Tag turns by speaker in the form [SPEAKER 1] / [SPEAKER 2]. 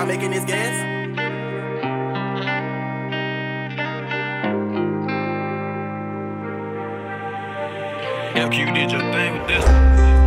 [SPEAKER 1] Y'all making this gas?
[SPEAKER 2] FQ did your thing with this.